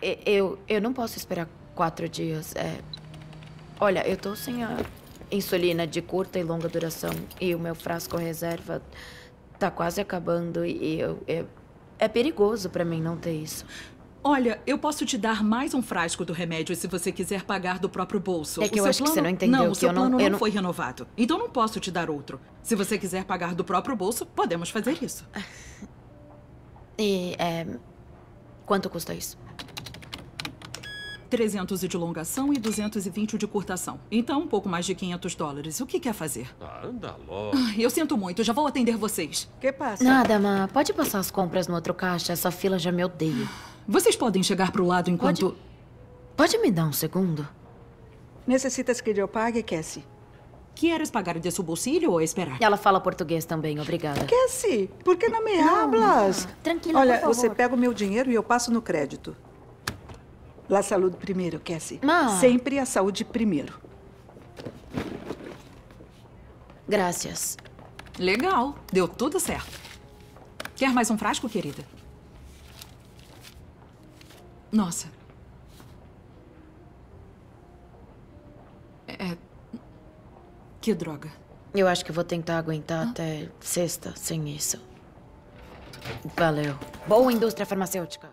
eu, eu não posso esperar quatro dias. É... Olha, eu tô sem a insulina de curta e longa duração e o meu frasco reserva tá quase acabando e eu, eu- é perigoso pra mim não ter isso. Olha, eu posso te dar mais um frasco do remédio se você quiser pagar do próprio bolso. É que O eu acho que você plano- não entendeu Não, o seu eu não- plano eu não não- foi renovado. Então não posso te dar outro. Se você quiser pagar do próprio bolso, podemos fazer isso. E é... quanto custa isso? 300 de longação e 220 de curtação. Então, um pouco mais de 500 dólares. O que quer fazer? Ah, anda logo. Ai, Eu sinto muito, já vou atender vocês. Que passa? Nada, Ma. Pode passar as compras no outro caixa. Essa fila já me odeia. Vocês podem chegar pro lado enquanto... Pode me dar um segundo? Necessitas que eu pague, Cassie? Queres pagar de seu bolsillo ou esperar? Ela fala português também, obrigada. Cassie, por que não me hablas? Tranquila, Olha, por você pega o meu dinheiro e eu passo no crédito. La saúde primeiro, Cassie. Ma. Sempre a saúde primeiro. Graças. Legal, deu tudo certo. Quer mais um frasco, querida? Nossa. É. Que droga. Eu acho que vou tentar aguentar até sexta sem isso. Valeu. Boa indústria farmacêutica.